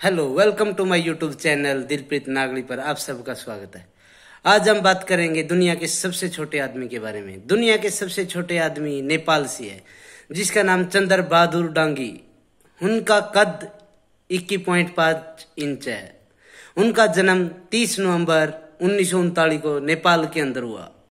Hello, welcome to my YouTube channel Dilpreet Nagli पर आप सबका स्वागत है। आज हम बात करेंगे दुनिया के सबसे छोटे आदमी के बारे में। दुनिया के सबसे छोटे आदमी नेपाल से है, जिसका नाम चंद्र बहादुर डांगी। उनका कद इक्कीस पॉइंट पाँच इंच है। उनका जन्म 30 नवंबर उन्नीस सौ उनतालीस को नेपाल के अंदर हुआ।